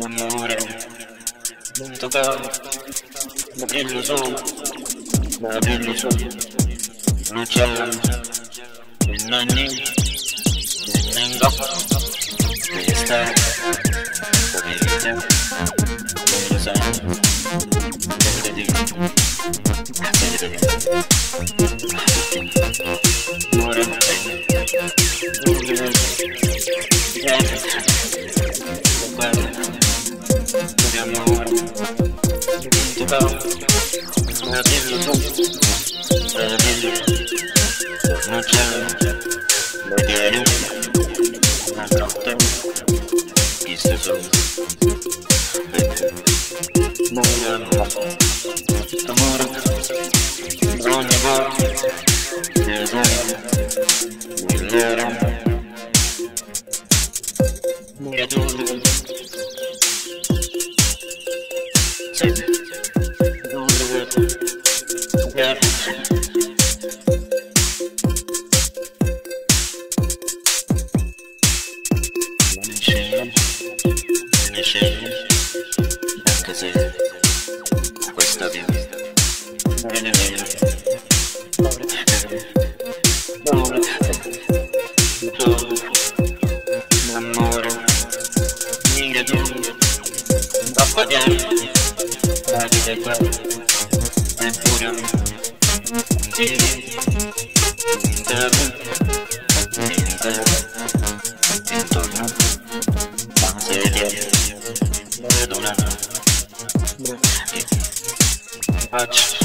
Namora, me tocaba, me abrir los ojos, me abrir los ojos, luchaba, touch.